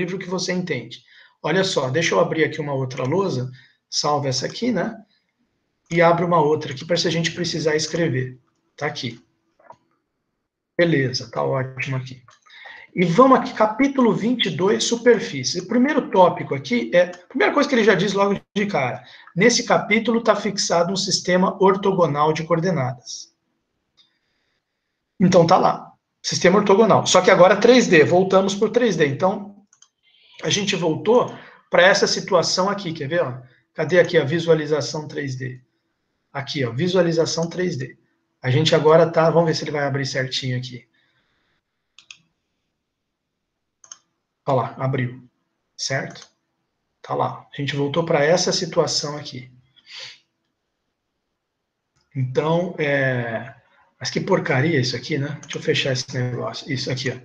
livro que você entende. Olha só, deixa eu abrir aqui uma outra lousa, salva essa aqui, né? E abro uma outra aqui para se a gente precisar escrever. Tá aqui. Beleza, tá ótimo aqui. E vamos aqui, capítulo 22, superfície. O primeiro tópico aqui é, a primeira coisa que ele já diz logo de cara, nesse capítulo está fixado um sistema ortogonal de coordenadas. Então tá lá, sistema ortogonal. Só que agora 3D, voltamos para o 3D. Então, a gente voltou para essa situação aqui, quer ver? Ó? Cadê aqui a visualização 3D? Aqui, ó, visualização 3D. A gente agora tá, vamos ver se ele vai abrir certinho aqui. Olha lá, abriu. Certo? Tá lá. A gente voltou para essa situação aqui. Então, é... mas que porcaria isso aqui, né? Deixa eu fechar esse negócio. Isso aqui, ó.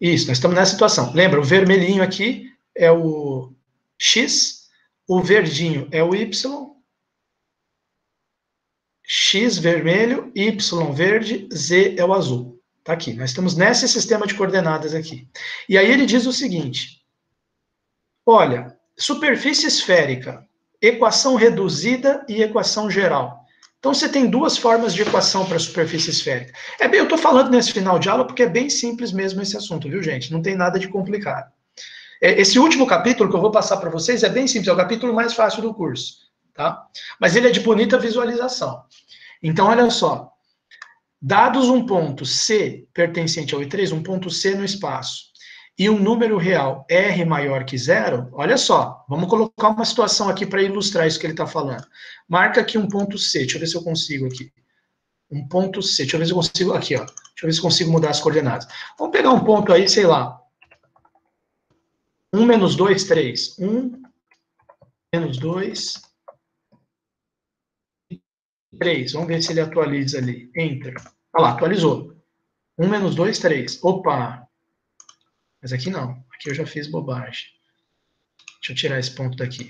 Isso, nós estamos nessa situação. Lembra, o vermelhinho aqui é o X, o verdinho é o Y, X vermelho, Y verde, Z é o azul. Tá aqui, nós estamos nesse sistema de coordenadas aqui. E aí ele diz o seguinte: olha, superfície esférica, equação reduzida e equação geral. Então você tem duas formas de equação para superfície esférica. É bem, eu estou falando nesse final de aula porque é bem simples mesmo esse assunto, viu, gente? Não tem nada de complicado. É, esse último capítulo que eu vou passar para vocês é bem simples, é o capítulo mais fácil do curso, tá? Mas ele é de bonita visualização. Então, olha só, Dados um ponto C pertencente ao I3, um ponto C no espaço, e um número real R maior que zero, olha só, vamos colocar uma situação aqui para ilustrar isso que ele está falando. Marca aqui um ponto C, deixa eu ver se eu consigo aqui. Um ponto C, deixa eu ver se eu consigo, aqui ó, deixa eu ver se eu consigo mudar as coordenadas. Vamos pegar um ponto aí, sei lá, 1 menos 2, 3. 1 menos 2, 3. Vamos ver se ele atualiza ali. Enter. Olha lá, atualizou. 1 menos 2, 3. Opa! Mas aqui não. Aqui eu já fiz bobagem. Deixa eu tirar esse ponto daqui.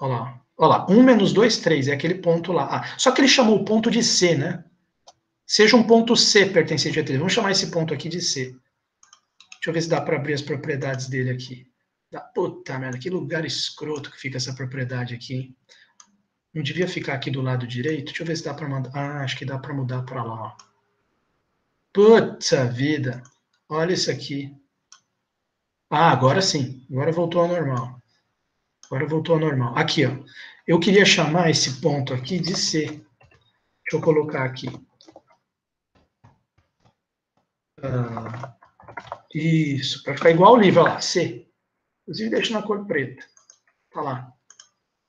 Olha lá. Olha lá. 1 menos 2, 3. É aquele ponto lá. Ah, só que ele chamou o ponto de C, né? Seja um ponto C pertencente a 3. Vamos chamar esse ponto aqui de C. Deixa eu ver se dá para abrir as propriedades dele aqui. Puta merda, que lugar escroto que fica essa propriedade aqui. Não devia ficar aqui do lado direito? Deixa eu ver se dá para mandar. Ah, acho que dá para mudar para lá. Puta vida. Olha isso aqui. Ah, agora sim. Agora voltou ao normal. Agora voltou ao normal. Aqui, ó. Eu queria chamar esse ponto aqui de C. Deixa eu colocar aqui. Ah, isso, para ficar igual o livro, olha lá, C. Inclusive, deixa na cor preta. Tá lá.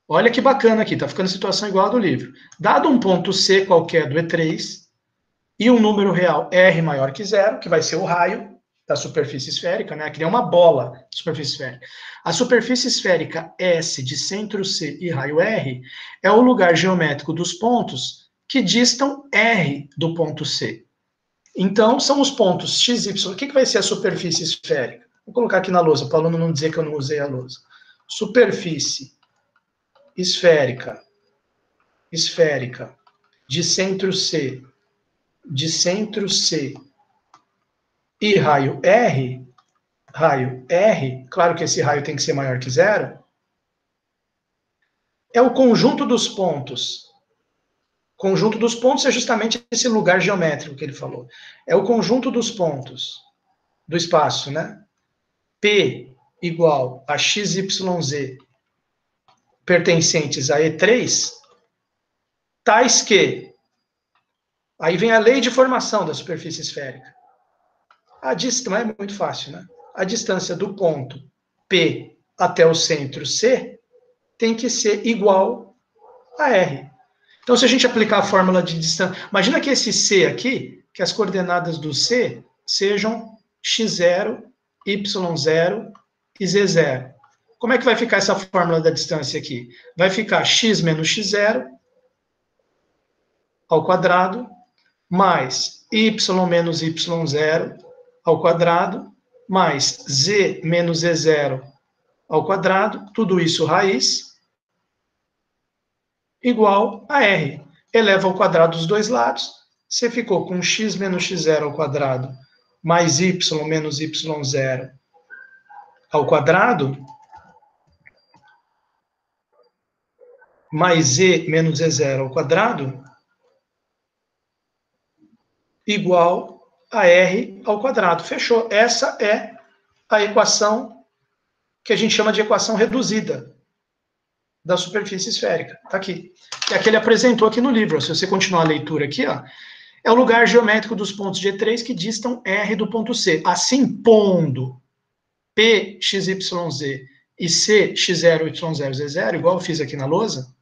Olha que bacana aqui, tá ficando situação igual a do livro. Dado um ponto C qualquer do E3 e um número real R maior que zero, que vai ser o raio da superfície esférica, né? É uma bola de superfície esférica. A superfície esférica S de centro C e raio R é o lugar geométrico dos pontos que distam R do ponto C. Então, são os pontos x, y. O que, que vai ser a superfície esférica? Vou colocar aqui na lousa, para o aluno não dizer que eu não usei a lousa. Superfície esférica, esférica, de centro C, de centro C e raio R, raio R, claro que esse raio tem que ser maior que zero, é o conjunto dos pontos. Conjunto dos pontos é justamente esse lugar geométrico que ele falou. É o conjunto dos pontos do espaço, né? P igual a XYZ pertencentes a E3, tais que. Aí vem a lei de formação da superfície esférica. A distância é muito fácil, né? A distância do ponto P até o centro C tem que ser igual a R. Então, se a gente aplicar a fórmula de distância, imagina que esse C aqui, que as coordenadas do C sejam x0, y0 e z0. Como é que vai ficar essa fórmula da distância aqui? Vai ficar x menos x0 ao quadrado, mais y menos y0 ao quadrado, mais z menos z0 ao quadrado, tudo isso raiz, igual a r. Eleva ao quadrado os dois lados, você ficou com x menos x0 ao quadrado, mais y menos y0 ao quadrado mais E menos E0 ao quadrado igual a R ao quadrado. Fechou. Essa é a equação que a gente chama de equação reduzida da superfície esférica. Está aqui. E aqui ele apresentou aqui no livro. Se você continuar a leitura aqui, ó, é o lugar geométrico dos pontos G3 que distam R do ponto C. Assim, pondo P, XYZ e C, X0, Y0, Z0, igual eu fiz aqui na lousa,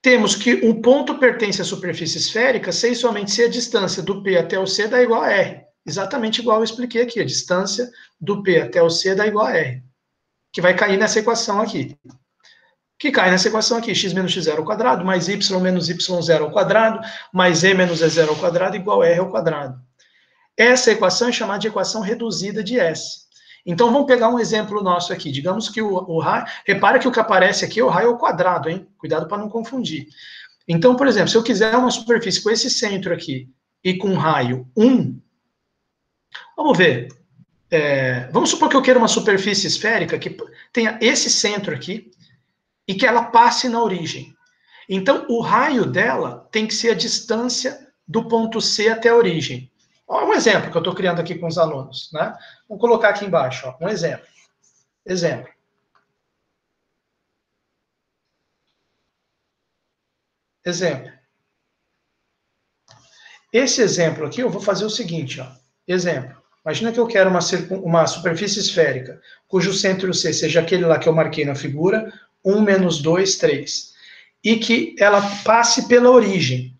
temos que um ponto pertence à superfície esférica se e somente se a distância do P até o C dá igual a R. Exatamente igual eu expliquei aqui. A distância do P até o C dá igual a R. Que vai cair nessa equação aqui. Que cai nessa equação aqui. x menos x0 ao quadrado, mais y menos y0 ao quadrado, mais e menos e0 ao quadrado, igual a R ao quadrado. Essa equação é chamada de equação reduzida de S. Então, vamos pegar um exemplo nosso aqui. Digamos que o, o raio... Repara que o que aparece aqui é o raio ao quadrado, hein? Cuidado para não confundir. Então, por exemplo, se eu quiser uma superfície com esse centro aqui e com raio 1, vamos ver. É, vamos supor que eu queira uma superfície esférica que tenha esse centro aqui e que ela passe na origem. Então, o raio dela tem que ser a distância do ponto C até a origem. Olha um exemplo que eu estou criando aqui com os alunos, né? Vamos colocar aqui embaixo, ó, um exemplo. Exemplo. Exemplo. Esse exemplo aqui, eu vou fazer o seguinte, ó. Exemplo. Imagina que eu quero uma, uma superfície esférica, cujo centro C seja aquele lá que eu marquei na figura, 1 menos 2, 3. E que ela passe pela origem.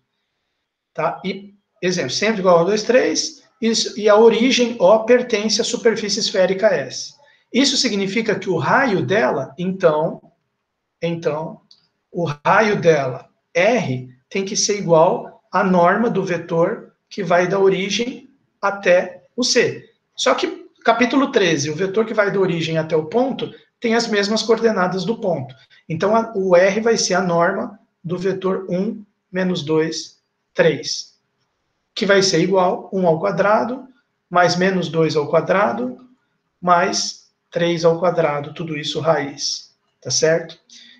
Tá? E exemplo, sempre igual a 2, 3, isso, e a origem O pertence à superfície esférica S. Isso significa que o raio dela, então, então, o raio dela, R, tem que ser igual à norma do vetor que vai da origem até o C. Só que, capítulo 13, o vetor que vai da origem até o ponto tem as mesmas coordenadas do ponto. Então, a, o R vai ser a norma do vetor 1 menos 2, 3 que vai ser igual 1 ao quadrado, mais menos 2 ao quadrado, mais 3 ao quadrado, tudo isso raiz, tá certo?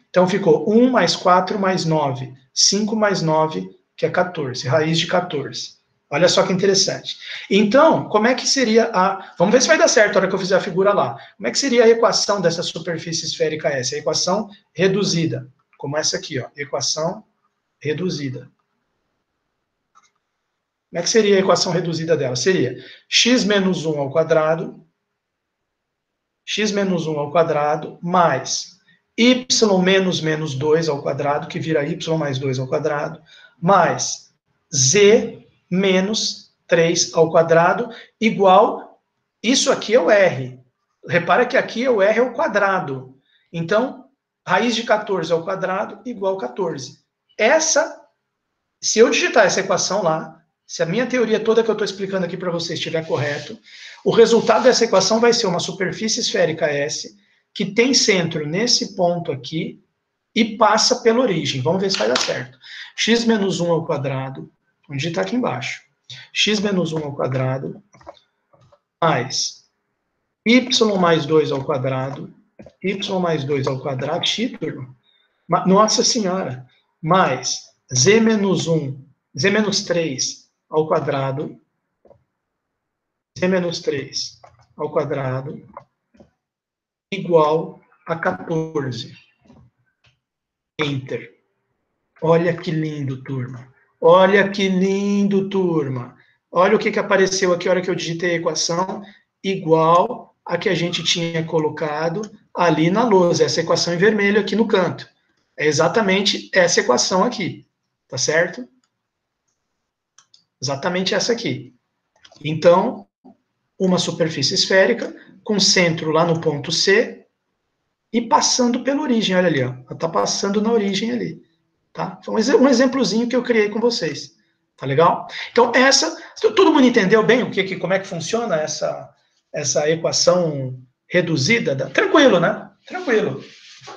Então ficou 1 mais 4 mais 9, 5 mais 9, que é 14, raiz de 14. Olha só que interessante. Então, como é que seria a. Vamos ver se vai dar certo a hora que eu fizer a figura lá. Como é que seria a equação dessa superfície esférica S? A equação reduzida, como essa aqui, ó. Equação reduzida. Como é que seria a equação reduzida dela? Seria x menos 1 ao quadrado, x menos 1 ao quadrado, mais y menos menos 2 ao quadrado, que vira y mais 2 ao quadrado, mais z menos 3 ao quadrado, igual, isso aqui é o r. Repara que aqui é o r ao quadrado. Então, raiz de 14 ao quadrado igual 14. Essa, se eu digitar essa equação lá, se a minha teoria toda que eu estou explicando aqui para vocês estiver correto, o resultado dessa equação vai ser uma superfície esférica S que tem centro nesse ponto aqui e passa pela origem. Vamos ver se vai dar certo. x menos 1 ao quadrado, onde está aqui embaixo. x menos 1 ao quadrado, mais y mais 2 ao quadrado, y mais 2 ao quadrado, turma. Nossa Senhora. Mais z menos 1, z menos 3 ao quadrado, c menos 3 ao quadrado, igual a 14. Enter. Olha que lindo, turma. Olha que lindo, turma. Olha o que, que apareceu aqui, a hora que eu digitei a equação, igual a que a gente tinha colocado ali na lousa, essa equação em vermelho aqui no canto. É exatamente essa equação aqui, tá certo? Exatamente essa aqui. Então, uma superfície esférica com centro lá no ponto C e passando pela origem, olha ali, ó. Ela está passando na origem ali. Tá? Foi um exemplozinho que eu criei com vocês. Tá legal? Então, essa. Todo mundo entendeu bem o que, como é que funciona essa, essa equação reduzida? Tranquilo, né? Tranquilo.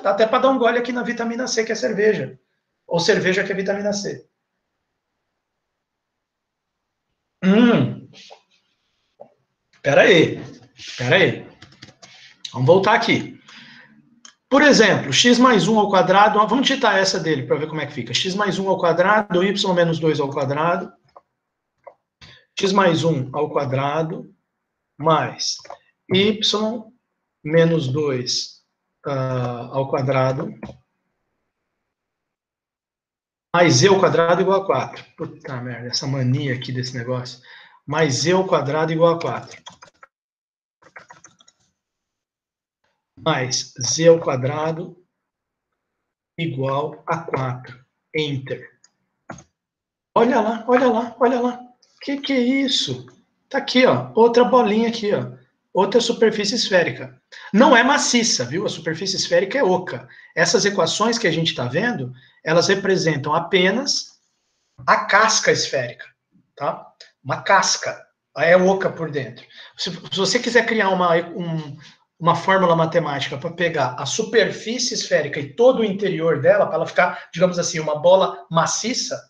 Dá até para dar um gole aqui na vitamina C, que é cerveja. Ou cerveja, que é vitamina C. Hum. Pera aí. Espera aí. Vamos voltar aqui. Por exemplo, x mais 1 ao quadrado, vamos digitar essa dele para ver como é que fica. x mais 1 ao quadrado, y menos 2 ao quadrado, x mais 1 ao quadrado, mais y menos 2 uh, ah, ao quadrado, mais z ao quadrado igual a 4. Puta merda, essa mania aqui desse negócio. Mais z ao quadrado igual a 4. Mais z ao quadrado igual a 4. Enter. Olha lá, olha lá, olha lá. O que, que é isso? Tá aqui, ó. Outra bolinha aqui, ó. Outra superfície esférica. Não é maciça, viu? A superfície esférica é oca. Essas equações que a gente está vendo, elas representam apenas a casca esférica, tá? Uma casca. É oca por dentro. Se, se você quiser criar uma, um, uma fórmula matemática para pegar a superfície esférica e todo o interior dela, para ela ficar, digamos assim, uma bola maciça,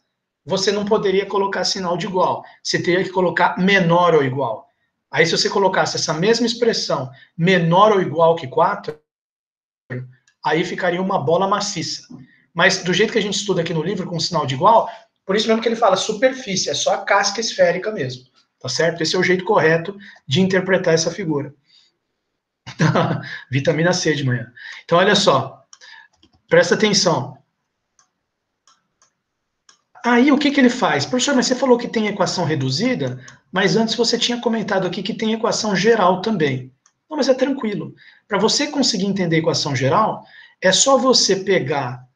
você não poderia colocar sinal de igual. Você teria que colocar menor ou igual. Aí, se você colocasse essa mesma expressão, menor ou igual que 4, aí ficaria uma bola maciça. Mas do jeito que a gente estuda aqui no livro, com sinal de igual, por isso mesmo que ele fala superfície, é só a casca esférica mesmo. Tá certo? Esse é o jeito correto de interpretar essa figura. Vitamina C de manhã. Então, olha só. Presta atenção. Aí, o que, que ele faz? Professor, mas você falou que tem equação reduzida, mas antes você tinha comentado aqui que tem equação geral também. Não, mas é tranquilo. Para você conseguir entender a equação geral, é só você pegar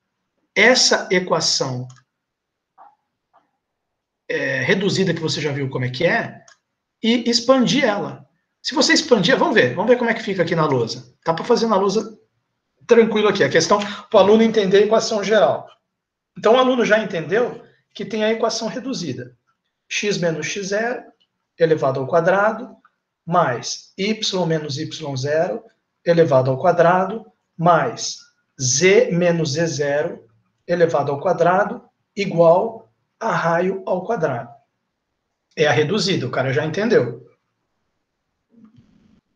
essa equação é, reduzida, que você já viu como é que é, e expandir ela. Se você expandir, vamos ver, vamos ver como é que fica aqui na lousa. Tá para fazer na lousa tranquilo aqui. A questão para o aluno entender a equação geral. Então o aluno já entendeu que tem a equação reduzida. x menos x0 elevado ao quadrado mais y menos y0 elevado ao quadrado mais z menos z0 elevado ao quadrado igual a raio ao quadrado. É a reduzida, o cara já entendeu.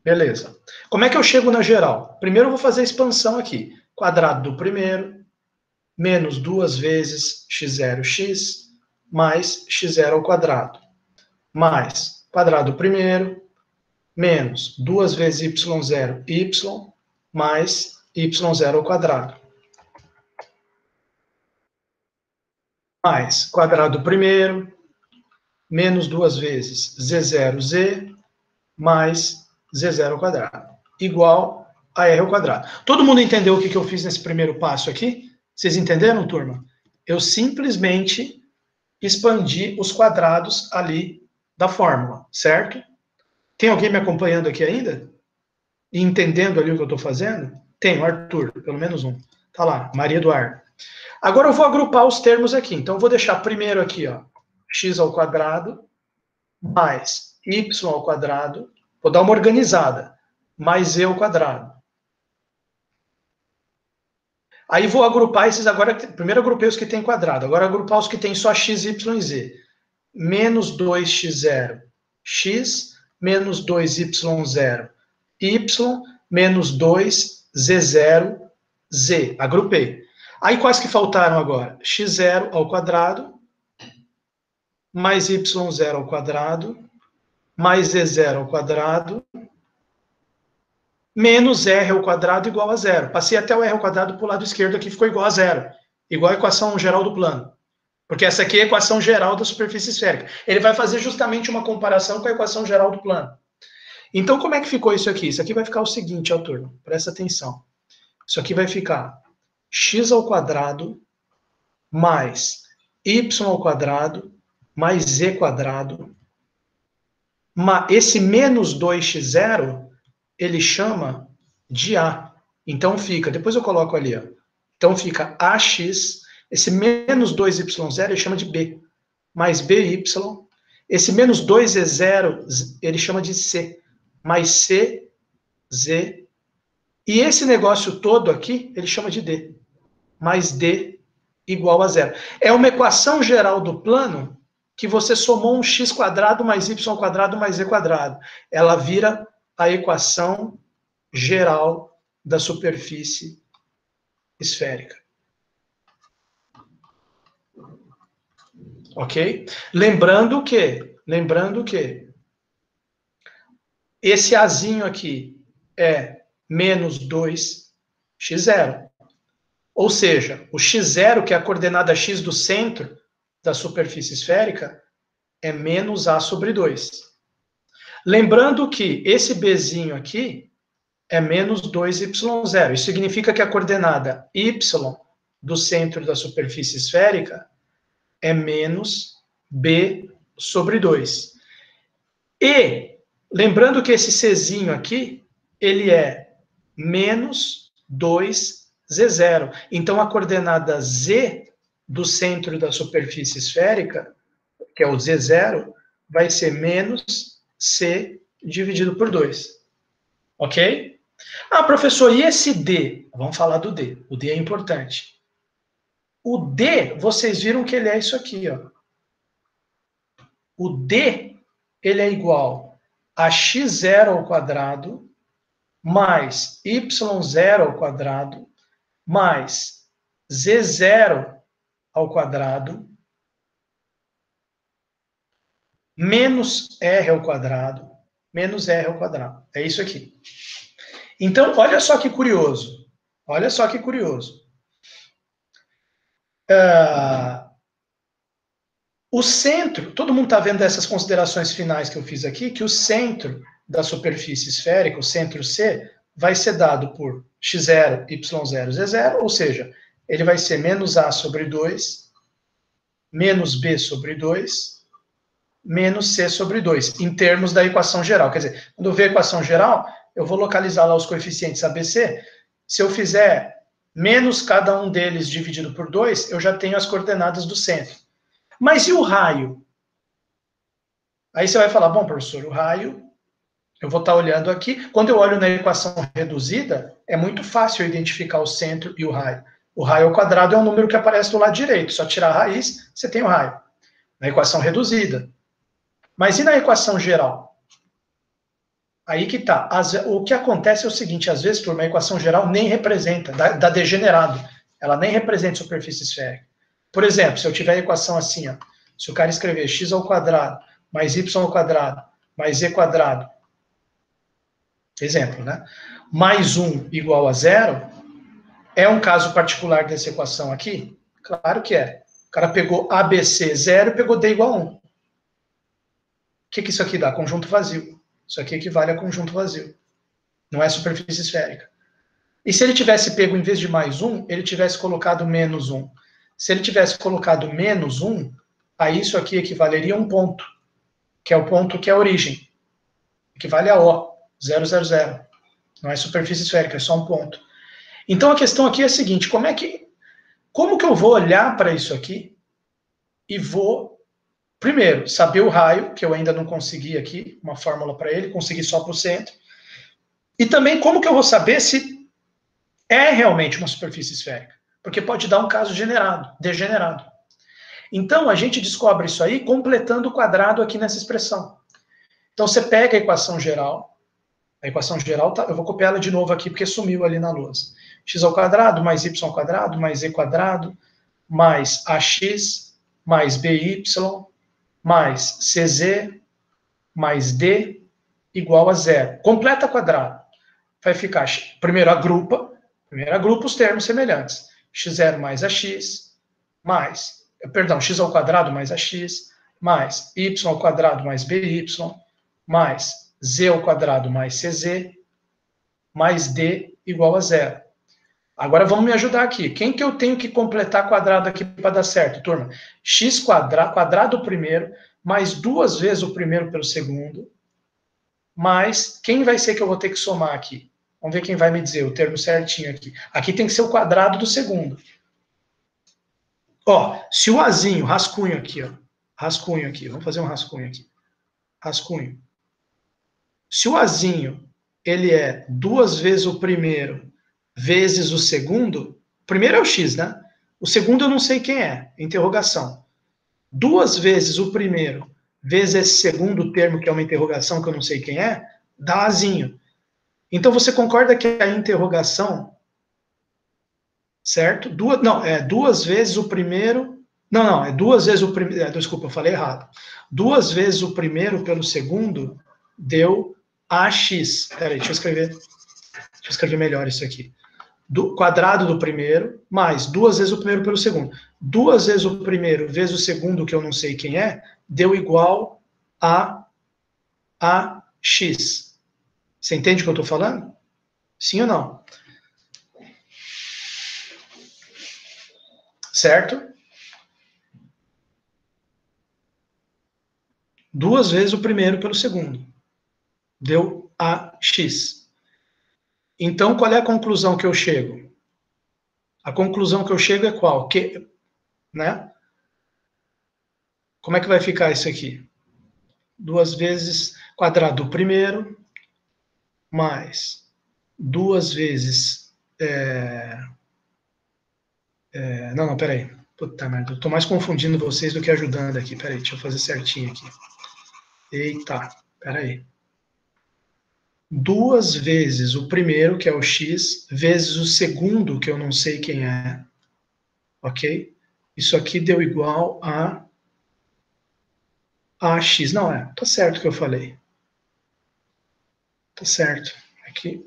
Beleza. Como é que eu chego na geral? Primeiro eu vou fazer a expansão aqui. Quadrado do primeiro, menos duas vezes x0x, mais x0 ao quadrado. Mais quadrado do primeiro, menos duas vezes y0, y, mais y0 ao quadrado. Mais quadrado do primeiro, menos duas vezes z0, z, mais z0 ao quadrado, igual a r ao quadrado. Todo mundo entendeu o que, que eu fiz nesse primeiro passo aqui? Vocês entenderam, turma? Eu simplesmente expandi os quadrados ali da fórmula, certo? Tem alguém me acompanhando aqui ainda? E entendendo ali o que eu estou fazendo? Tem, Arthur, pelo menos um. Tá lá, Maria Eduardo. Agora eu vou agrupar os termos aqui. Então, eu vou deixar primeiro aqui, ó, x ao quadrado mais y ao quadrado Vou dar uma organizada. Mais e ao quadrado. Aí vou agrupar esses agora. Primeiro agrupei os que tem quadrado. Agora agrupar os que tem só x, y e z. Menos 2x0, x, menos 2y0, y, menos 2z0, z. Agrupei. Aí quais que faltaram agora? x0 ao quadrado, mais y0 ao quadrado, mais E0 ao quadrado, menos R ao quadrado igual a zero. Passei até o R ao quadrado para o lado esquerdo aqui, ficou igual a zero. Igual a equação geral do plano. Porque essa aqui é a equação geral da superfície esférica. Ele vai fazer justamente uma comparação com a equação geral do plano. Então, como é que ficou isso aqui? Isso aqui vai ficar o seguinte, ó. Presta atenção. Isso aqui vai ficar x ao quadrado mais y ao quadrado mais z quadrado esse menos 2x0, ele chama de A. Então fica, depois eu coloco ali, ó. Então fica AX, esse menos 2y0 ele chama de B, mais BY. Esse menos 2E0 ele chama de C, mais C, Z. E esse negócio todo aqui ele chama de D, mais D igual a zero. É uma equação geral do plano que você somou um x quadrado mais y quadrado mais z quadrado. Ela vira a equação geral da superfície esférica. Ok? Lembrando que, lembrando que esse Azinho aqui é menos 2x0. Ou seja, o x0, que é a coordenada x do centro da superfície esférica, é menos a sobre 2. Lembrando que esse bzinho aqui é menos 2y0. Isso significa que a coordenada y do centro da superfície esférica é menos b sobre 2. E, lembrando que esse czinho aqui, ele é menos 2z0. Então, a coordenada z do centro da superfície esférica, que é o z0, vai ser menos C dividido por 2. Ok? Ah, professor, e esse D? Vamos falar do D. O D é importante. O D, vocês viram que ele é isso aqui, ó. O D, ele é igual a x0 ao quadrado mais y0 ao quadrado mais z0 ao quadrado menos r ao quadrado, menos r ao quadrado. É isso aqui. Então, olha só que curioso. Olha só que curioso. Uh, o centro, todo mundo está vendo essas considerações finais que eu fiz aqui, que o centro da superfície esférica, o centro C, vai ser dado por x0, y0, z0, ou seja, ele vai ser menos a sobre 2, menos b sobre 2, menos C sobre 2, em termos da equação geral. Quer dizer, quando eu ver a equação geral, eu vou localizar lá os coeficientes ABC. Se eu fizer menos cada um deles dividido por 2, eu já tenho as coordenadas do centro. Mas e o raio? Aí você vai falar, bom, professor, o raio, eu vou estar olhando aqui. Quando eu olho na equação reduzida, é muito fácil identificar o centro e o raio. O raio ao quadrado é um número que aparece do lado direito. Só tirar a raiz, você tem o raio. Na equação reduzida. Mas e na equação geral? Aí que tá. As, o que acontece é o seguinte, às vezes, turma, a equação geral nem representa, dá, dá degenerado. Ela nem representa superfície esférica. Por exemplo, se eu tiver a equação assim, ó, se o cara escrever x ao quadrado mais y ao quadrado mais z quadrado, exemplo, né? Mais 1 igual a zero, é um caso particular dessa equação aqui? Claro que é. O cara pegou ABC zero e pegou D igual a 1 que, que isso aqui dá? Conjunto vazio. Isso aqui equivale a conjunto vazio. Não é superfície esférica. E se ele tivesse pego, em vez de mais um, ele tivesse colocado menos um? Se ele tivesse colocado menos um, a isso aqui equivaleria a um ponto, que é o ponto que é a origem. Equivale a O, 000. Não é superfície esférica, é só um ponto. Então a questão aqui é a seguinte: como é que. Como que eu vou olhar para isso aqui e vou Primeiro, saber o raio, que eu ainda não consegui aqui, uma fórmula para ele, consegui só para o centro. E também como que eu vou saber se é realmente uma superfície esférica? Porque pode dar um caso generado, degenerado. Então, a gente descobre isso aí completando o quadrado aqui nessa expressão. Então, você pega a equação geral, a equação geral, tá, eu vou copiar ela de novo aqui, porque sumiu ali na lousa. X ao quadrado, mais y ao quadrado, mais z quadrado, mais ax, mais by, mais CZ mais D igual a zero. Completa quadrado. Vai ficar, primeiro agrupa, primeiro agrupa os termos semelhantes. x0 mais ax, mais, perdão, x ao quadrado mais ax, mais y ao quadrado mais by, mais z ao quadrado mais cz, mais d igual a zero. Agora vamos me ajudar aqui. Quem que eu tenho que completar quadrado aqui para dar certo, turma? x quadrado, quadrado primeiro, mais duas vezes o primeiro pelo segundo, mais quem vai ser que eu vou ter que somar aqui? Vamos ver quem vai me dizer o termo certinho aqui. Aqui tem que ser o quadrado do segundo. Ó, se o azinho, rascunho aqui, ó, rascunho aqui, vamos fazer um rascunho aqui. Rascunho. Se o azinho, ele é duas vezes o primeiro vezes o segundo, primeiro é o x, né? O segundo eu não sei quem é, interrogação. Duas vezes o primeiro vezes esse segundo termo, que é uma interrogação que eu não sei quem é, dá Azinho. Então você concorda que a interrogação, certo? Duas, não, é duas vezes o primeiro. Não, não, é duas vezes o primeiro. É, desculpa, eu falei errado. Duas vezes o primeiro pelo segundo deu AX. Peraí, deixa eu escrever. Deixa eu escrever melhor isso aqui. Do quadrado do primeiro, mais duas vezes o primeiro pelo segundo. Duas vezes o primeiro vezes o segundo, que eu não sei quem é, deu igual a AX. Você entende o que eu estou falando? Sim ou não? Certo? Duas vezes o primeiro pelo segundo. Deu AX. Então, qual é a conclusão que eu chego? A conclusão que eu chego é qual? Que, né? Como é que vai ficar isso aqui? Duas vezes quadrado do primeiro mais duas vezes. É, é, não, não, peraí. Puta merda, eu tô mais confundindo vocês do que ajudando aqui. Peraí, deixa eu fazer certinho aqui. Eita, peraí. Duas vezes o primeiro, que é o x, vezes o segundo, que eu não sei quem é. Ok? Isso aqui deu igual a AX. Não é, tá certo o que eu falei. Tá certo. Aqui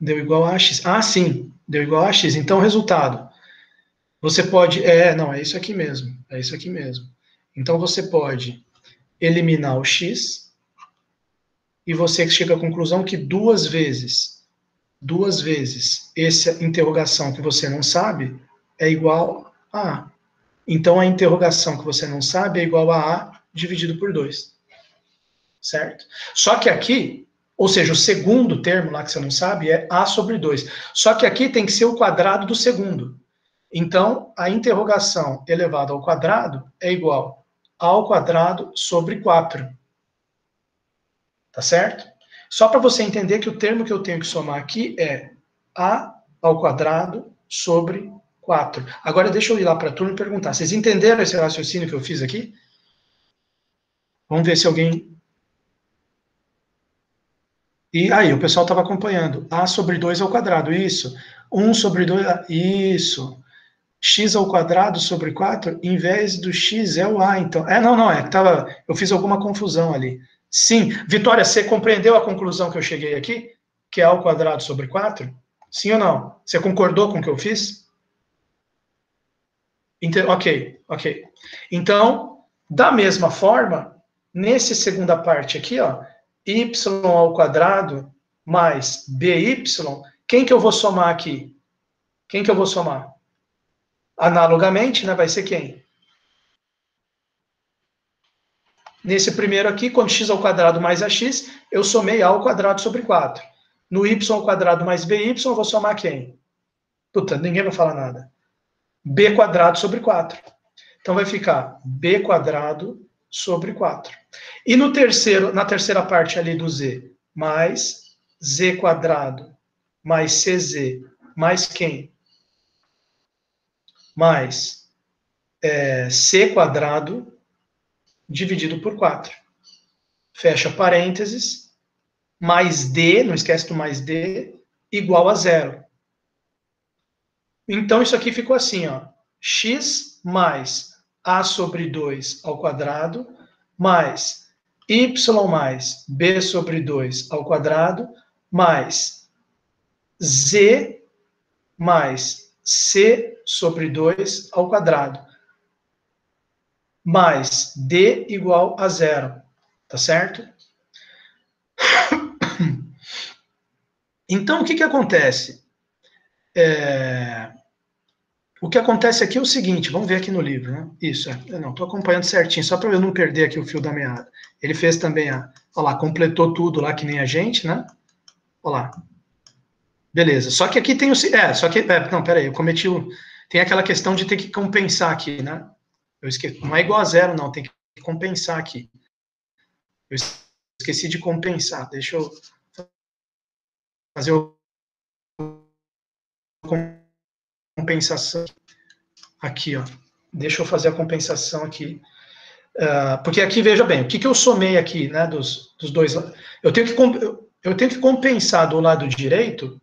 deu igual a x. Ah, sim, deu igual a x. Então, resultado. Você pode. É, não, é isso aqui mesmo. É isso aqui mesmo. Então, você pode eliminar o x e você chega à conclusão que duas vezes, duas vezes, essa interrogação que você não sabe é igual a A. Então, a interrogação que você não sabe é igual a A dividido por 2. Certo? Só que aqui, ou seja, o segundo termo lá que você não sabe é A sobre 2. Só que aqui tem que ser o quadrado do segundo. Então, a interrogação elevada ao quadrado é igual ao quadrado sobre 4. Tá certo? Só para você entender que o termo que eu tenho que somar aqui é A ao quadrado sobre 4. Agora deixa eu ir lá para a turma e perguntar. Vocês entenderam esse raciocínio que eu fiz aqui? Vamos ver se alguém e aí, o pessoal estava acompanhando. A sobre 2 ao quadrado, isso. 1 sobre 2, isso. x ao quadrado sobre 4, em vez do x é o a, então. É, não, não, é que tava, eu fiz alguma confusão ali. Sim. Vitória, você compreendeu a conclusão que eu cheguei aqui? Que é ao quadrado sobre 4? Sim ou não? Você concordou com o que eu fiz? Então, ok, ok. Então, da mesma forma, nessa segunda parte aqui, ó, y ao quadrado mais by, quem que eu vou somar aqui? Quem que eu vou somar? Analogamente, né, vai ser quem? Nesse primeiro aqui, quando x ao quadrado mais ax, eu somei a ao quadrado sobre 4. No y ao quadrado mais by, eu vou somar quem? Puta, ninguém vai falar nada. b quadrado sobre 4. Então vai ficar b quadrado sobre 4. E no terceiro, na terceira parte ali do z, mais z quadrado mais cz mais quem? Mais é, c quadrado dividido por 4. Fecha parênteses, mais d, não esquece do mais d, igual a zero. Então, isso aqui ficou assim, ó. x mais a sobre 2 ao quadrado, mais y mais b sobre 2 ao quadrado, mais z mais c sobre 2 ao quadrado, mais d igual a zero, tá certo? Então, o que que acontece? É... O que acontece aqui é o seguinte, vamos ver aqui no livro, né? Isso, é, não, estou acompanhando certinho, só para eu não perder aqui o fio da meada. Ele fez também a, olha lá, completou tudo lá que nem a gente, né? Olha lá. Beleza, só que aqui tem o, é, só que, é, não, peraí, eu cometi o, tem aquela questão de ter que compensar aqui, né? Eu esqueci, não é igual a zero, não, tem que compensar aqui. Eu esqueci de compensar, deixa eu fazer o compensação aqui, ó. Deixa eu fazer a compensação aqui. Uh, porque aqui, veja bem, o que, que eu somei aqui, né, dos, dos dois? Eu tenho que, eu tenho que compensar do lado direito,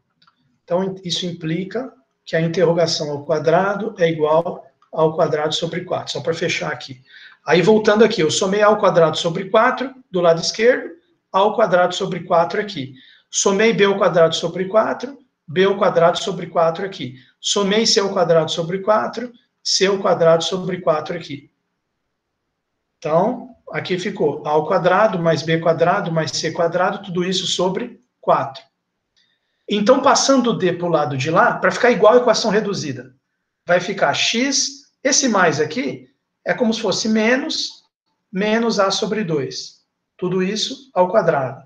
então isso implica que a interrogação ao quadrado é igual ao quadrado sobre 4, só para fechar aqui. Aí, voltando aqui, eu somei A ao quadrado sobre 4 do lado esquerdo, A ao quadrado sobre 4 aqui. Somei B ao quadrado sobre 4, B ao quadrado sobre 4 aqui. Somei C ao quadrado sobre 4, C ao quadrado sobre 4 aqui. Então, aqui ficou A ao quadrado mais B quadrado mais C quadrado, tudo isso sobre 4. Então, passando o D para o lado de lá, para ficar igual à equação reduzida, vai ficar x, esse mais aqui, é como se fosse menos, menos A sobre 2. Tudo isso ao quadrado.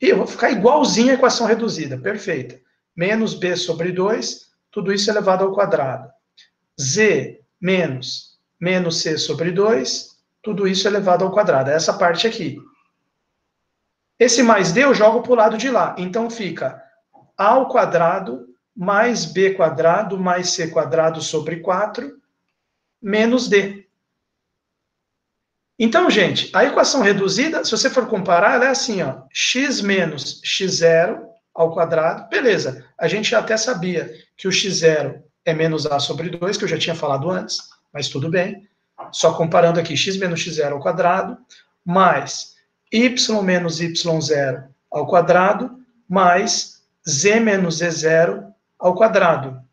E eu vou ficar igualzinho à equação reduzida, perfeita. Menos B sobre 2, tudo isso elevado ao quadrado. Z menos menos C sobre 2, tudo isso elevado ao quadrado. É essa parte aqui. Esse mais D eu jogo para o lado de lá. Então fica A ao quadrado mais B quadrado mais C quadrado sobre 4 menos D. Então, gente, a equação reduzida, se você for comparar, ela é assim, ó, x menos x0 ao quadrado, beleza. A gente até sabia que o x0 é menos a sobre 2, que eu já tinha falado antes, mas tudo bem. Só comparando aqui, x menos x0 ao quadrado, mais y menos y0 ao quadrado, mais z menos z0 ao quadrado.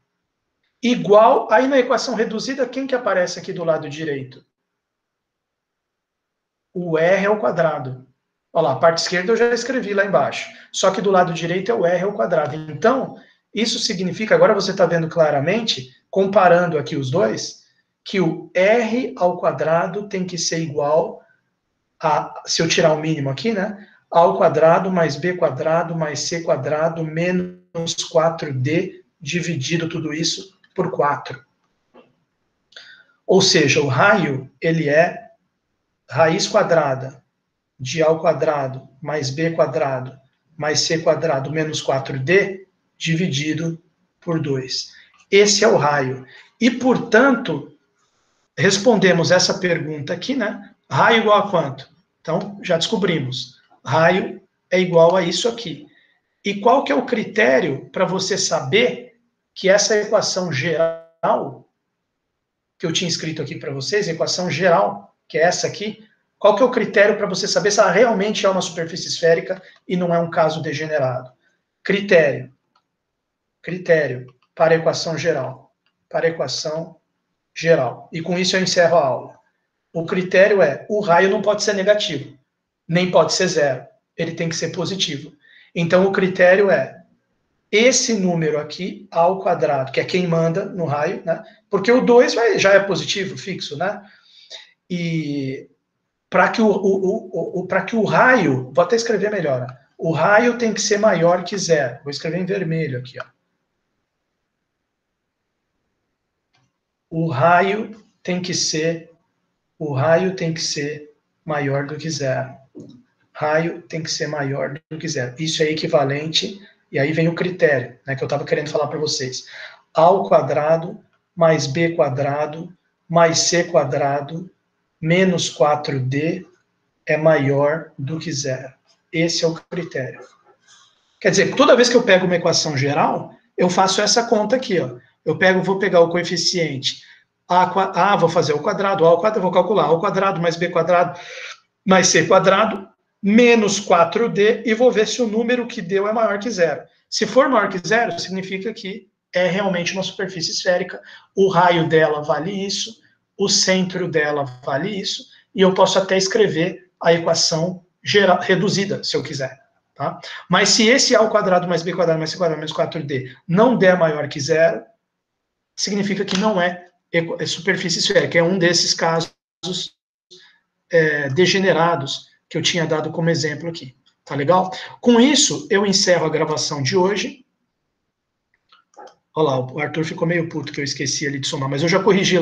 Igual, aí na equação reduzida, quem que aparece aqui do lado direito? o R ao quadrado. Olha lá, a parte esquerda eu já escrevi lá embaixo. Só que do lado direito é o R ao quadrado. Então, isso significa, agora você está vendo claramente, comparando aqui os dois, que o R ao quadrado tem que ser igual a, se eu tirar o mínimo aqui, né? A ao quadrado mais B quadrado mais C quadrado menos 4D dividido tudo isso por 4. Ou seja, o raio, ele é raiz quadrada de A ao quadrado mais B quadrado mais C quadrado menos 4D dividido por 2. Esse é o raio. E, portanto, respondemos essa pergunta aqui, né? Raio igual a quanto? Então, já descobrimos. Raio é igual a isso aqui. E qual que é o critério para você saber que essa equação geral que eu tinha escrito aqui para vocês, equação geral, que é essa aqui, qual que é o critério para você saber se ela realmente é uma superfície esférica e não é um caso degenerado? Critério. Critério para a equação geral. Para a equação geral. E com isso eu encerro a aula. O critério é, o raio não pode ser negativo, nem pode ser zero. Ele tem que ser positivo. Então o critério é esse número aqui ao quadrado, que é quem manda no raio, né? Porque o 2 já é positivo, fixo, né? E para que o, o, o, o que o raio, vou até escrever melhor, o raio tem que ser maior que zero. Vou escrever em vermelho aqui, ó. O raio tem que ser, o raio tem que ser maior do que zero. Raio tem que ser maior do que zero. Isso é equivalente, e aí vem o critério, né, que eu estava querendo falar para vocês. A ao quadrado mais b quadrado mais c quadrado menos 4D é maior do que zero. Esse é o critério. Quer dizer, toda vez que eu pego uma equação geral, eu faço essa conta aqui, ó. Eu pego, vou pegar o coeficiente a, a vou fazer o quadrado, a ao quadrado, vou calcular a ao quadrado mais b quadrado mais c quadrado menos 4d e vou ver se o número que deu é maior que zero. Se for maior que zero, significa que é realmente uma superfície esférica, o raio dela vale isso, o centro dela vale isso, e eu posso até escrever a equação geral, reduzida, se eu quiser. Tá? Mas se esse A ao quadrado mais B quadrado mais C quadrado menos 4D não der maior que zero, significa que não é, é superfície esférica, é um desses casos é, degenerados que eu tinha dado como exemplo aqui. Tá legal? Com isso, eu encerro a gravação de hoje. Olha lá, o Arthur ficou meio puto que eu esqueci ali de somar, mas eu já corrigi